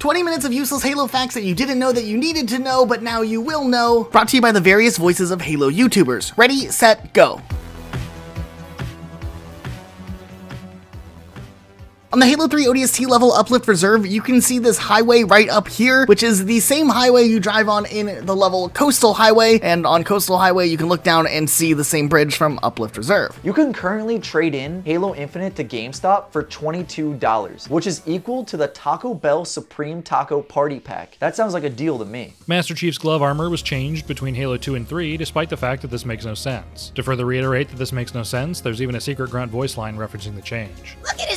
20 minutes of useless Halo facts that you didn't know that you needed to know, but now you will know. Brought to you by the various voices of Halo YouTubers. Ready, set, go. On the Halo 3 ODST level Uplift Reserve, you can see this highway right up here, which is the same highway you drive on in the level Coastal Highway, and on Coastal Highway you can look down and see the same bridge from Uplift Reserve. You can currently trade in Halo Infinite to GameStop for $22, which is equal to the Taco Bell Supreme Taco Party Pack. That sounds like a deal to me. Master Chief's glove armor was changed between Halo 2 and 3, despite the fact that this makes no sense. To further reiterate that this makes no sense, there's even a secret grunt voice line referencing the change. Look at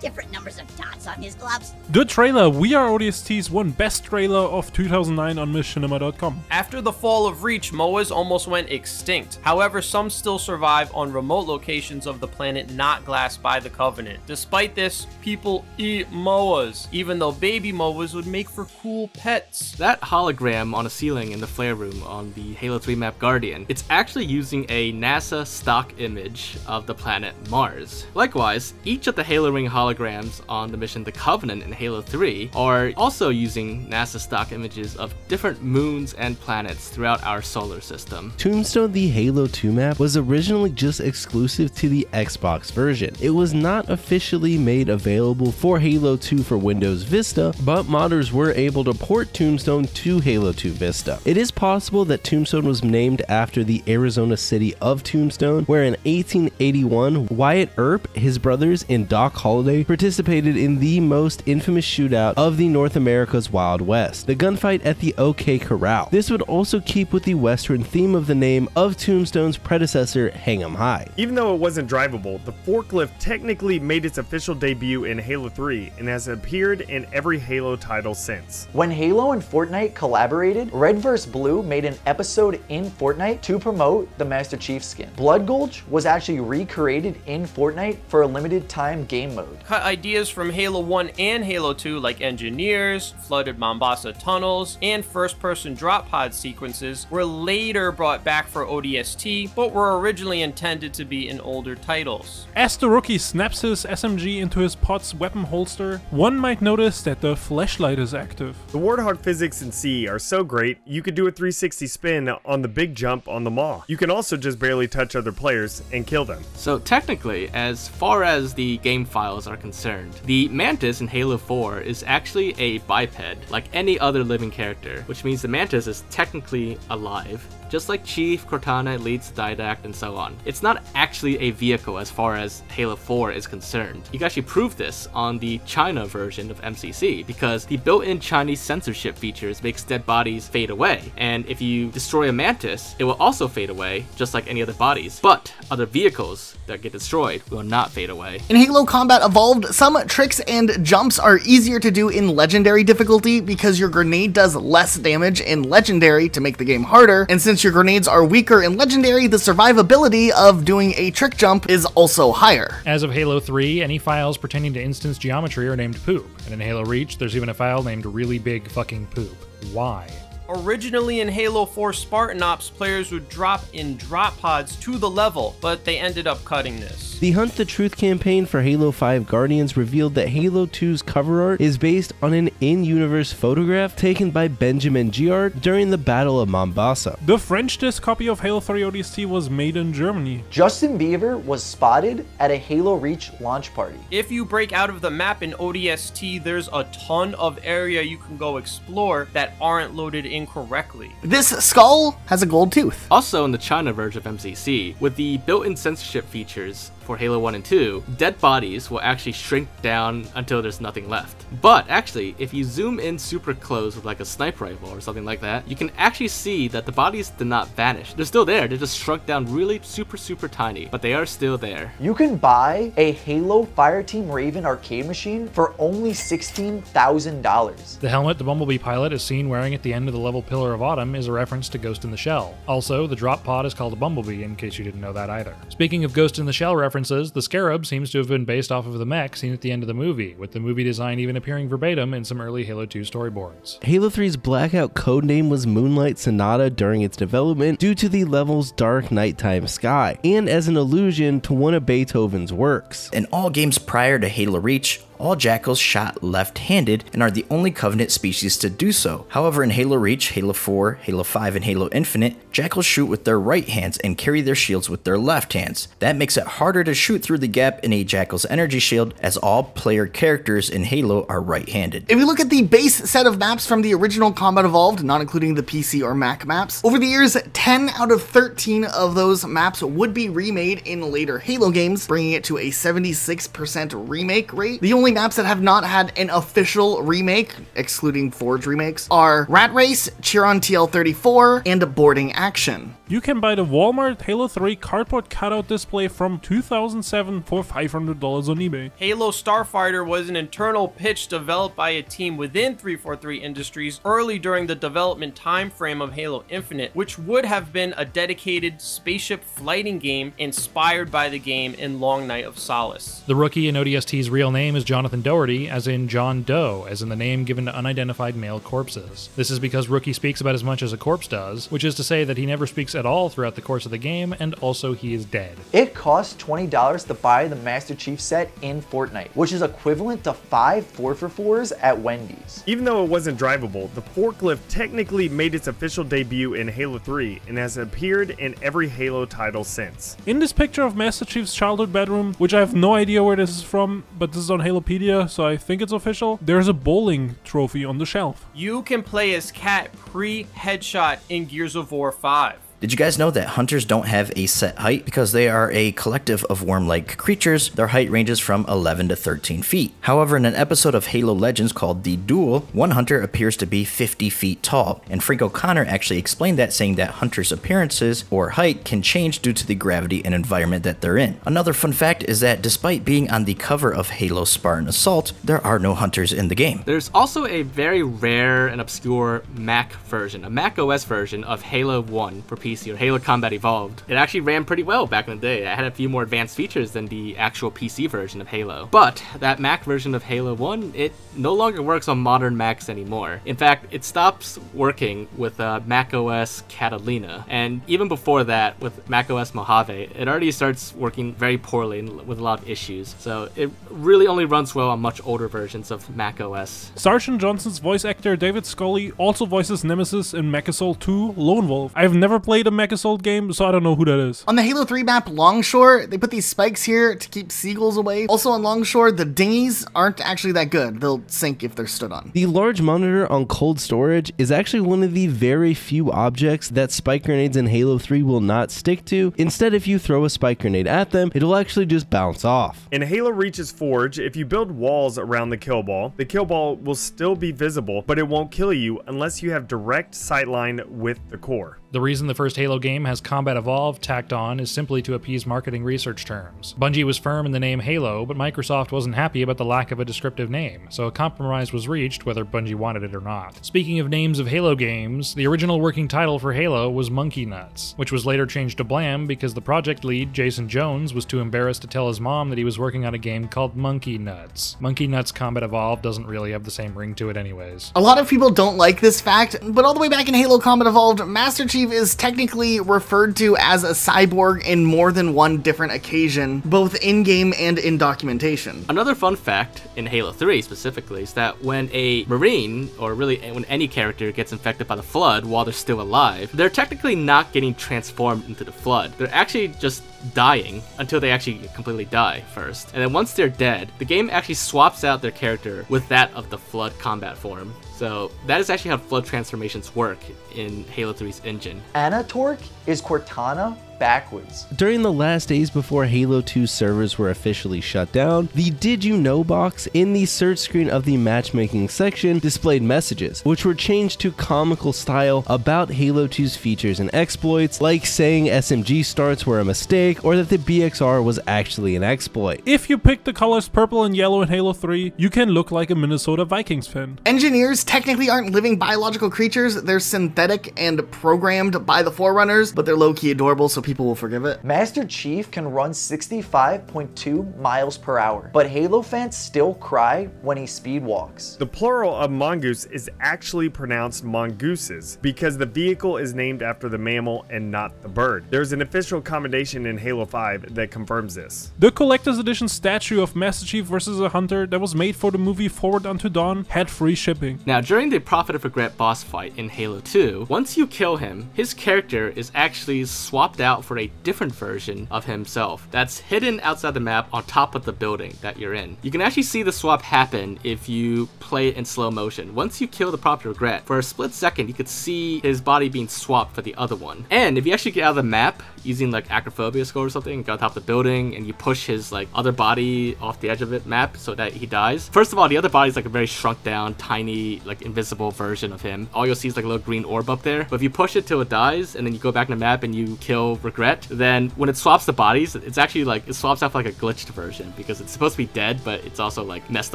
different numbers of on his gloves? Good trailer. We Are ODST's one best trailer of 2009 on MissCinema.com. After the fall of Reach, MOAs almost went extinct. However, some still survive on remote locations of the planet not glassed by the Covenant. Despite this, people eat MOAs, even though baby MOAs would make for cool pets. That hologram on a ceiling in the flare room on the Halo 3 map Guardian, it's actually using a NASA stock image of the planet Mars. Likewise, each of the Halo Ring holograms on the mission The Covenant in Halo 3 are also using NASA stock images of different moons and planets throughout our solar system. Tombstone the Halo 2 map was originally just exclusive to the Xbox version. It was not officially made available for Halo 2 for Windows Vista, but modders were able to port Tombstone to Halo 2 Vista. It is possible that Tombstone was named after the Arizona city of Tombstone, where in 1881, Wyatt Earp, his brothers, and Doc Holliday participated in the most infamous shootout of the North America's Wild West, the gunfight at the OK Corral. This would also keep with the western theme of the name of Tombstone's predecessor, Hang 'em High. Even though it wasn't drivable, the forklift technically made its official debut in Halo 3 and has appeared in every Halo title since. When Halo and Fortnite collaborated, Red vs. Blue made an episode in Fortnite to promote the Master Chief skin. Blood Gulch was actually recreated in Fortnite for a limited time game mode. Cut ideas from Halo 1 and Halo 2 like engineers, flooded Mombasa tunnels, and first-person drop pod sequences were later brought back for ODST, but were originally intended to be in older titles. As the rookie snaps his SMG into his pod's weapon holster, one might notice that the flashlight is active. The Warthog physics in CE are so great, you could do a 360 spin on the big jump on the Maw. You can also just barely touch other players and kill them. So technically, as far as the game files are concerned, the Mantis in Halo 4 is actually a biped, like any other living character, which means the Mantis is technically alive just like Chief, Cortana, Elites, Didact, and so on. It's not actually a vehicle as far as Halo 4 is concerned. You can actually prove this on the China version of MCC, because the built-in Chinese censorship features makes dead bodies fade away, and if you destroy a Mantis, it will also fade away, just like any other bodies. But other vehicles that get destroyed will not fade away. In Halo Combat Evolved, some tricks and jumps are easier to do in Legendary difficulty because your grenade does less damage in Legendary to make the game harder, and since your grenades are weaker in Legendary, the survivability of doing a trick jump is also higher. As of Halo 3, any files pertaining to instance geometry are named poop, and in Halo Reach, there's even a file named really big fucking poop. Why? Originally in Halo 4 Spartan Ops, players would drop in drop pods to the level, but they ended up cutting this. The Hunt the Truth campaign for Halo 5 Guardians revealed that Halo 2's cover art is based on an in-universe photograph taken by Benjamin Giraud during the Battle of Mombasa. The French disc copy of Halo 3 ODST was made in Germany. Justin Bieber was spotted at a Halo Reach launch party. If you break out of the map in ODST, there's a ton of area you can go explore that aren't loaded incorrectly. This skull has a gold tooth. Also in the China version of MCC, with the built-in censorship features, for Halo 1 and 2, dead bodies will actually shrink down until there's nothing left. But actually, if you zoom in super close with like a sniper rifle or something like that, you can actually see that the bodies did not vanish. They're still there, they're just shrunk down really super super tiny, but they are still there. You can buy a Halo Fireteam Raven arcade machine for only $16,000. The helmet the Bumblebee pilot is seen wearing at the end of the level Pillar of Autumn is a reference to Ghost in the Shell. Also, the drop pod is called a Bumblebee, in case you didn't know that either. Speaking of Ghost in the Shell references, the Scarab seems to have been based off of the mech seen at the end of the movie, with the movie design even appearing verbatim in some early Halo 2 storyboards. Halo 3's Blackout codename was Moonlight Sonata during its development due to the level's dark nighttime sky, and as an allusion to one of Beethoven's works. In all games prior to Halo Reach, all jackals shot left-handed and are the only Covenant species to do so. However, in Halo Reach, Halo 4, Halo 5, and Halo Infinite, jackals shoot with their right hands and carry their shields with their left hands. That makes it harder to shoot through the gap in a jackal's energy shield as all player characters in Halo are right-handed. If we look at the base set of maps from the original Combat Evolved, not including the PC or Mac maps, over the years, 10 out of 13 of those maps would be remade in later Halo games, bringing it to a 76% remake rate. The only maps that have not had an official remake, excluding Forge remakes, are Rat Race, Chiron TL34, and Boarding Action. You can buy the Walmart Halo 3 cardboard cutout display from 2007 for $500 on eBay. Halo Starfighter was an internal pitch developed by a team within 343 Industries early during the development time frame of Halo Infinite, which would have been a dedicated spaceship flighting game inspired by the game in Long Night of Solace. The rookie in ODST's real name is Jonathan Doherty, as in John Doe, as in the name given to unidentified male corpses. This is because Rookie speaks about as much as a corpse does, which is to say that he never speaks at all throughout the course of the game, and also he is dead. It costs $20 to buy the Master Chief set in Fortnite, which is equivalent to five 4for4s at Wendy's. Even though it wasn't drivable, the forklift technically made its official debut in Halo 3 and has appeared in every Halo title since. In this picture of Master Chief's childhood bedroom, which I have no idea where this is from, but this is on Halopedia, so I think it's official, there's a bowling trophy on the shelf. You can play as Kat pre-headshot in Gears of War 5. Did you guys know that hunters don't have a set height? Because they are a collective of worm-like creatures, their height ranges from 11 to 13 feet. However, in an episode of Halo Legends called The Duel, one hunter appears to be 50 feet tall, and Frank O'Connor actually explained that saying that hunters' appearances or height can change due to the gravity and environment that they're in. Another fun fact is that despite being on the cover of Halo Spartan Assault, there are no hunters in the game. There's also a very rare and obscure Mac version, a Mac OS version of Halo 1 for PC or Halo Combat Evolved. It actually ran pretty well back in the day. It had a few more advanced features than the actual PC version of Halo. But that Mac version of Halo 1, it no longer works on modern Macs anymore. In fact, it stops working with uh, Mac OS Catalina. And even before that, with Mac OS Mojave, it already starts working very poorly and with a lot of issues. So it really only runs well on much older versions of Mac OS. Sergeant Johnson's voice actor David Scully also voices Nemesis in Mech Assault 2 Lone Wolf. I've never played a Mech Assault game, so I don't know who that is. On the Halo 3 map Longshore, they put these spikes here to keep seagulls away. Also on Longshore, the dinghies aren't actually that good. They'll sink if they're stood on. The large monitor on cold storage is actually one of the very few objects that spike grenades in Halo 3 will not stick to. Instead, if you throw a spike grenade at them, it'll actually just bounce off. In Halo Reach's Forge, if you build walls around the kill ball, the kill ball will still be visible, but it won't kill you unless you have direct sightline with the core. The reason the first Halo game has Combat Evolved tacked on is simply to appease marketing research terms. Bungie was firm in the name Halo, but Microsoft wasn't happy about the lack of a descriptive name, so a compromise was reached whether Bungie wanted it or not. Speaking of names of Halo games, the original working title for Halo was Monkey Nuts, which was later changed to Blam because the project lead, Jason Jones, was too embarrassed to tell his mom that he was working on a game called Monkey Nuts. Monkey Nuts Combat Evolved doesn't really have the same ring to it anyways. A lot of people don't like this fact, but all the way back in Halo Combat Evolved, Master Chief is technically referred to as a cyborg in more than one different occasion, both in-game and in documentation. Another fun fact in Halo 3 specifically is that when a Marine, or really when any character gets infected by the Flood while they're still alive, they're technically not getting transformed into the Flood. They're actually just dying until they actually completely die first. And then once they're dead, the game actually swaps out their character with that of the Flood combat form. So that is actually how Flood transformations work in Halo 3's engine. Anatork is Cortana backwards. During the last days before Halo 2 servers were officially shut down, the Did You Know box in the search screen of the matchmaking section displayed messages, which were changed to comical style about Halo 2's features and exploits, like saying SMG starts were a mistake or that the BXR was actually an exploit. If you pick the colors purple and yellow in Halo 3, you can look like a Minnesota Vikings fan. Engineers technically aren't living biological creatures, they're synthetic and programmed by the Forerunners, but they're low key adorable, so people will forgive it. Master Chief can run 65.2 miles per hour, but Halo fans still cry when he speed walks. The plural of mongoose is actually pronounced mongooses because the vehicle is named after the mammal and not the bird. There's an official commendation in Halo 5 that confirms this. The collector's edition statue of Master Chief versus a Hunter that was made for the movie Forward Unto Dawn had free shipping. Now, during the Prophet of Regret boss fight in Halo 2, once you kill him, his character is actually swapped out for a different version of himself that's hidden outside the map on top of the building that you're in. You can actually see the swap happen if you play it in slow motion. Once you kill the Prophet of Regret, for a split second, you could see his body being swapped for the other one. And if you actually get out of the map using like acrophobia score or something, go on top of the building, and you push his like other body off the edge of it map so that he dies. First of all, the other body is like a very shrunk down, tiny, like invisible version of him. All you'll see is like a little green orb up there. But if you push it till it dies, and then you go back in the map and you kill Regret, then when it swaps the bodies, it's actually like it swaps out like a glitched version because it's supposed to be dead, but it's also like messed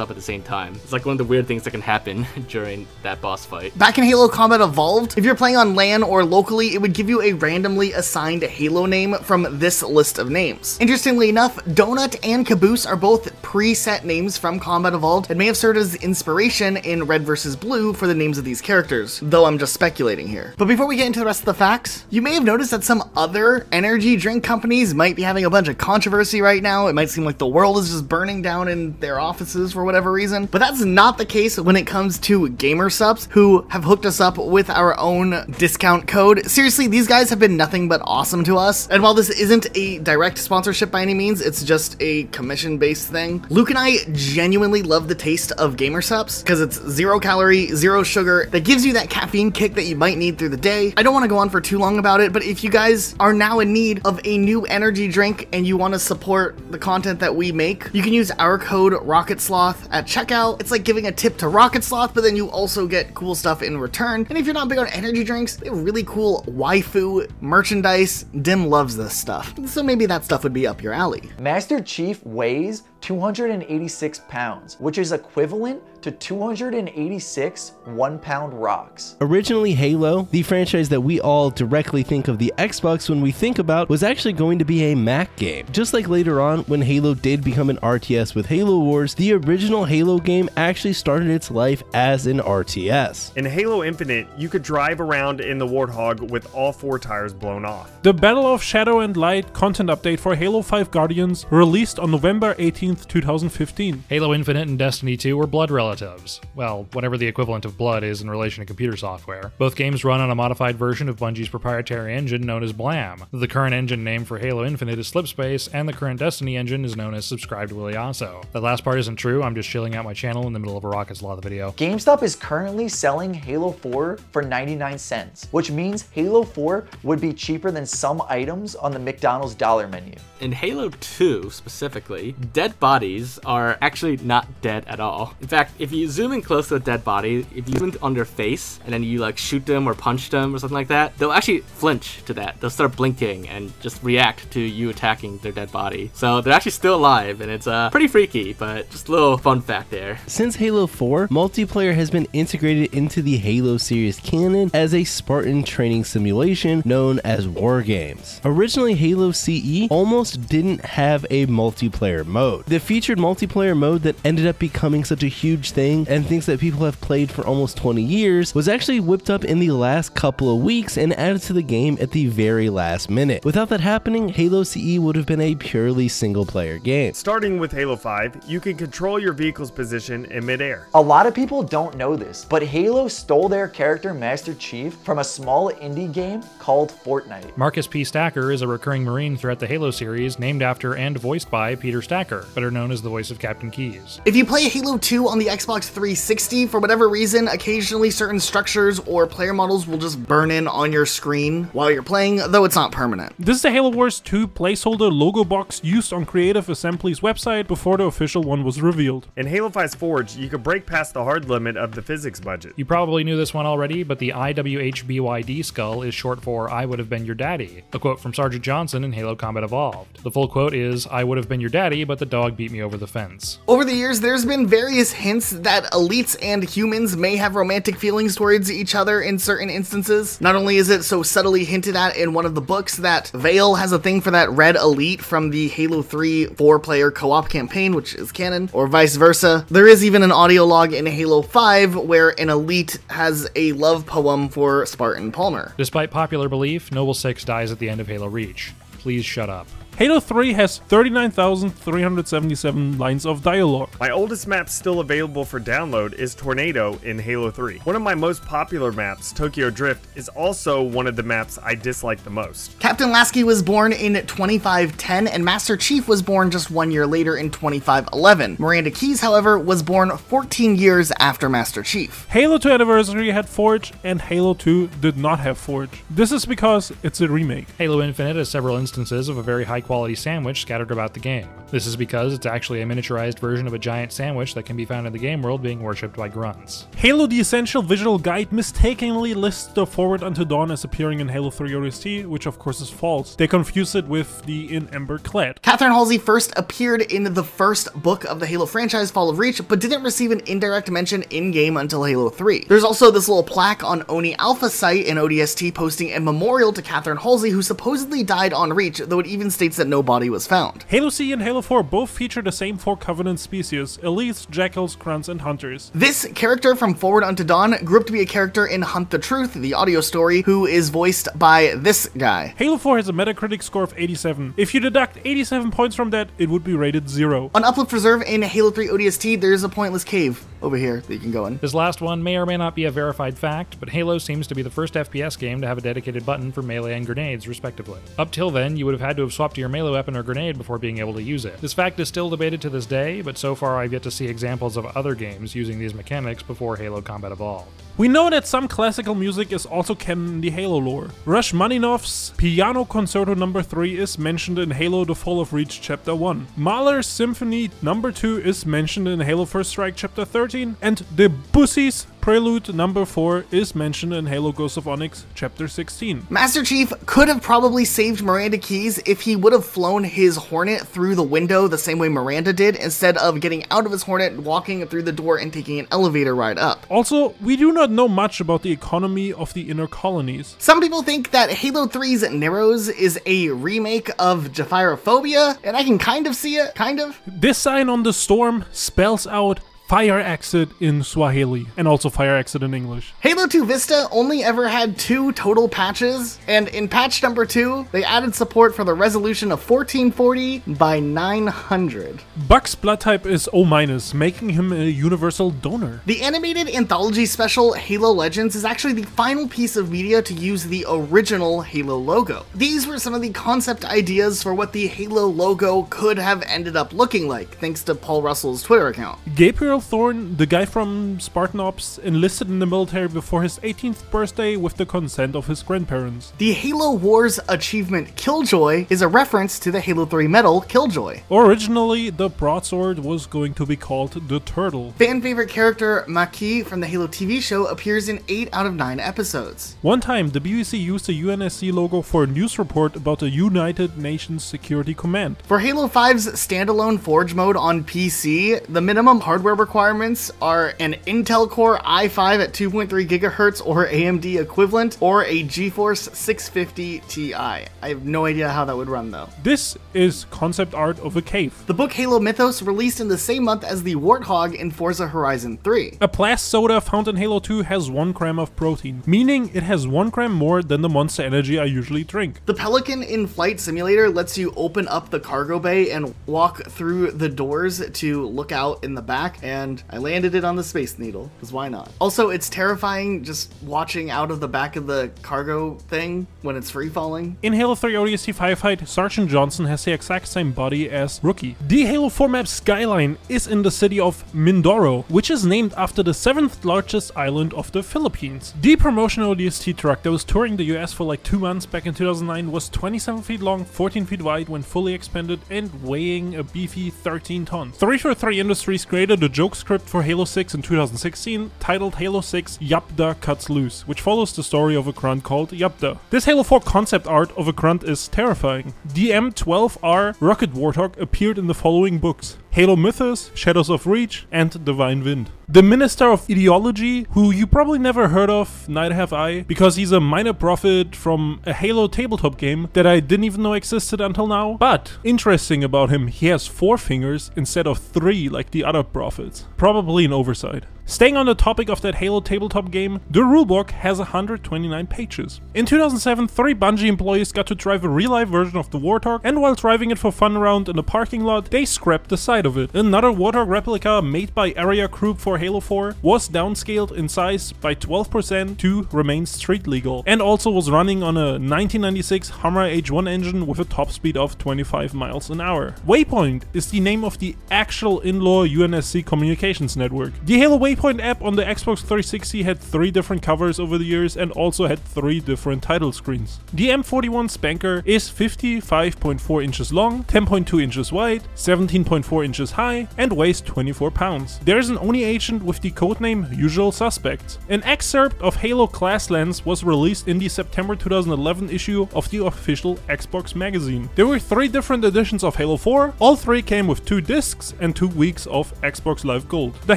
up at the same time. It's like one of the weird things that can happen during that boss fight. Back in Halo Combat Evolved, if you're playing on LAN or locally, it would give you a randomly assigned Halo name from this list of names. Interestingly enough, Donut and Caboose are both preset names from Combat Evolved and may have served as inspiration in Red vs. Blue for the names of these characters, though I'm just speculating here. But before we get into the rest of the facts, you may have noticed that some other energy drink companies might be having a bunch of controversy right now. It might seem like the world is just burning down in their offices for whatever reason, but that's not the case when it comes to Gamer Supps, who have hooked us up with our own discount code. Seriously, these guys have been nothing but awesome to us. And while this isn't a direct sponsorship by any means, it's just a commission based thing. Luke and I genuinely love the taste of Gamer Supps because it's zero calorie, zero sugar, that gives you that caffeine kick that you might need through the day. I don't want to go on for too long about it, but if you guys are now in need of a new energy drink and you want to support the content that we make, you can use our code Rocket Sloth at checkout. It's like giving a tip to Rocket Sloth, but then you also get cool stuff in return. And if you're not big on energy drinks, they have really cool waifu merchandise. Dim loves this stuff. So maybe that stuff would be up your alley. Master Chief weighs 286 pounds, which is equivalent to 286 one pound rocks. Originally, Halo, the franchise that we all directly think of the Xbox when we think about, was actually going to be a Mac game. Just like later on, when Halo did become an RTS with Halo Wars, the original Halo game actually started its life as an RTS. In Halo Infinite, you could drive around in the Warthog with all four tires blown off. The Battle of Shadow and Light content update for Halo 5 Guardians released on November 18th, 2015. Halo Infinite and Destiny 2 were blood relatives. Well, whatever the equivalent of blood is in relation to computer software. Both games run on a modified version of Bungie's proprietary engine known as Blam. The current engine name for Halo Infinite is Slipspace, and the current Destiny engine is known as Subscribed Williaso. That last part isn't true, I'm just chilling out my channel in the middle of a Rocket Sloth video. GameStop is currently selling Halo 4 for 99 cents, which means Halo 4 would be cheaper than some items on the McDonald's dollar menu. In Halo 2 specifically, dead bodies are actually not dead at all. In fact, if you zoom in close to a dead body, if you zoom on their face and then you like shoot them or punch them or something like that, they'll actually flinch to that. They'll start blinking and just react to you attacking their dead body. So they're actually still alive and it's uh, pretty freaky, but just a little fun fact there. Since Halo 4, multiplayer has been integrated into the Halo series canon as a Spartan training simulation known as War Games. Originally, Halo CE almost didn't have a multiplayer mode. The featured multiplayer mode that ended up becoming such a huge thing and things that people have played for almost 20 years was actually whipped up in the last couple of weeks and added to the game at the very last minute. Without that happening, Halo CE would have been a purely single player game. Starting with Halo 5, you can control your vehicle's position in midair. A lot of people don't know this, but Halo stole their character Master Chief from a small indie game called Fortnite. Marcus P. Stacker is a recurring Marine throughout the Halo series named after and voiced by Peter Stacker, better known as the voice of Captain Keyes. If you play Halo 2 on the Xbox 360, for whatever reason, occasionally certain structures or player models will just burn in on your screen while you're playing, though it's not permanent. This is the Halo Wars 2 placeholder logo box used on Creative Assembly's website before the official one was revealed. In Halo 5's Forge, you can break past the hard limit of the physics budget. You probably knew this one already, but the IWHBYD skull is short for I would have been your daddy, a quote from Sergeant Johnson in Halo Combat Evolved. The full quote is I would have been your daddy, but the dog dog beat me over the fence. Over the years, there's been various hints that elites and humans may have romantic feelings towards each other in certain instances. Not only is it so subtly hinted at in one of the books that Vale has a thing for that red elite from the Halo 3 four player co op campaign, which is canon, or vice versa. There is even an audio log in Halo 5 where an elite has a love poem for Spartan Palmer. Despite popular belief, Noble 6 dies at the end of Halo Reach. Please shut up. Halo 3 has 39,377 lines of dialogue. My oldest map still available for download is Tornado in Halo 3. One of my most popular maps, Tokyo Drift, is also one of the maps I dislike the most. Captain Lasky was born in 2510, and Master Chief was born just one year later in 2511. Miranda Keyes, however, was born 14 years after Master Chief. Halo 2 Anniversary had Forge, and Halo 2 did not have Forge. This is because it's a remake. Halo Infinite has several instances of a very high quality sandwich scattered about the game. This is because it's actually a miniaturized version of a giant sandwich that can be found in the game world being worshipped by grunts. Halo The Essential Visual Guide mistakenly lists the Forward Unto Dawn as appearing in Halo 3 ODST, which of course is false. They confuse it with the In Amber Clad. Catherine Halsey first appeared in the first book of the Halo franchise, Fall of Reach, but didn't receive an indirect mention in game until Halo 3. There's also this little plaque on Oni Alpha site in ODST posting a memorial to Catherine Halsey, who supposedly died on Reach, though it even states that no body was found. Halo CE and Halo 4 both feature the same four Covenant species elites, jackals, grunts, and hunters. This character from Forward Unto Dawn grew up to be a character in Hunt the Truth, the audio story, who is voiced by this guy. Halo 4 has a Metacritic score of 87. If you deduct 87 points from that, it would be rated 0. On Uplift Reserve in Halo 3 ODST, there's a pointless cave over here that you can go in. This last one may or may not be a verified fact, but Halo seems to be the first FPS game to have a dedicated button for melee and grenades, respectively. Up till then, you would have had to have swapped to your melee weapon or grenade before being able to use it. This fact is still debated to this day, but so far I've yet to see examples of other games using these mechanics before Halo Combat Evolved. We know that some classical music is also canon in the Halo lore. Rachmaninoff's Piano Concerto No. 3 is mentioned in Halo The Fall of Reach Chapter 1. Mahler's Symphony No. 2 is mentioned in Halo First Strike Chapter 13, and Debussy's Prelude number 4 is mentioned in Halo Ghost of Onyx chapter 16. Master Chief could have probably saved Miranda Keyes if he would have flown his Hornet through the window the same way Miranda did, instead of getting out of his Hornet, walking through the door, and taking an elevator ride up. Also, we do not know much about the economy of the inner colonies. Some people think that Halo 3's Narrows is a remake of Gephyrophobia, and I can kind of see it, kind of. This sign on the storm spells out Fire exit in Swahili and also fire exit in English. Halo 2 Vista only ever had two total patches, and in patch number 2, they added support for the resolution of 1440 by 900. Buck's blood type is O-, making him a universal donor. The animated anthology special Halo Legends is actually the final piece of media to use the original Halo logo. These were some of the concept ideas for what the Halo logo could have ended up looking like, thanks to Paul Russell's Twitter account. Gabriel Thorne, the guy from Spartan Ops, enlisted in the military before his 18th birthday with the consent of his grandparents. The Halo Wars achievement Killjoy is a reference to the Halo 3 medal Killjoy. Originally, the broadsword was going to be called the Turtle. Fan favorite character Makee from the Halo TV show appears in 8 out of 9 episodes. One time, the BBC used the UNSC logo for a news report about the United Nations Security Command. For Halo 5's standalone Forge mode on PC, the minimum hardware requirements are an Intel Core i5 at 2.3 gigahertz or AMD equivalent, or a GeForce 650 Ti. I have no idea how that would run though. This is concept art of a cave. The book Halo Mythos released in the same month as the Warthog in Forza Horizon 3. A Plast soda found in Halo 2 has 1 gram of protein, meaning it has 1 gram more than the Monster Energy I usually drink. The Pelican in Flight Simulator lets you open up the cargo bay and walk through the doors to look out in the back, and I landed it on the Space Needle, because why not? Also, it's terrifying just watching out of the back of the cargo thing when it's free falling. In Halo 3 ODST Firefight, Sergeant Johnson has the exact same body as Rookie. The Halo 4 map Skyline is in the city of Mindoro, which is named after the 7th largest island of the Philippines. The promotional ODST truck that was touring the US for like 2 months back in 2009 was 27 feet long, 14 feet wide when fully expanded, and weighing a beefy 13 tons. 343 Industries created a joke script for Halo 6 in 2016 titled Halo 6 Yapda Cuts Loose, which follows the story of a grunt called Yapda. This Halo 4 concept art of a grunt is terrifying. The M12R Rocket Warthog appeared in the following books Halo Mythos, Shadows of Reach, and Divine Wind. The Minister of Ideology, who you probably never heard of, neither have I, because he's a minor prophet from a Halo tabletop game that I didn't even know existed until now. But, interesting about him, he has four fingers instead of three like the other prophets. Probably an oversight. Staying on the topic of that Halo tabletop game, the rulebook has 129 pages. In 2007, three Bungie employees got to drive a real-life version of the Warthog, and while driving it for fun around in a parking lot, they scrapped the side of it. Another Warthog replica made by Area Group for Halo 4 was downscaled in size by 12% to remain street legal, and also was running on a 1996 Hummer H1 engine with a top speed of 25 miles an hour. Waypoint is the name of the actual in-law UNSC communications network. The Halo Waypoint Waypoint app on the Xbox 360 had three different covers over the years and also had three different title screens. The M41 Spanker is 55.4 inches long, 10.2 inches wide, 17.4 inches high, and weighs 24 pounds. There is an Oni agent with the codename Usual Suspects. An excerpt of Halo Glasslands was released in the September 2011 issue of the official Xbox magazine. There were three different editions of Halo 4, all three came with two discs and two weeks of Xbox Live Gold. The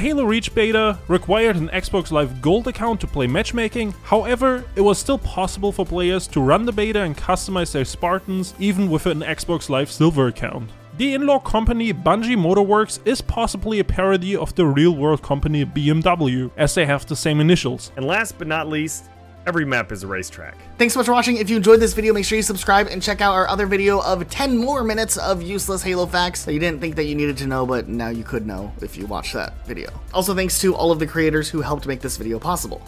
Halo Reach required an Xbox Live Gold account to play matchmaking, however, it was still possible for players to run the beta and customize their Spartans even with an Xbox Live Silver account. The in-law company Bungie Motorworks is possibly a parody of the real-world company BMW, as they have the same initials. And last but not least, every map is a racetrack. Thanks so much for watching. If you enjoyed this video, make sure you subscribe and check out our other video of 10 more minutes of useless Halo facts that you didn't think that you needed to know, but now you could know if you watched that video. Also, thanks to all of the creators who helped make this video possible.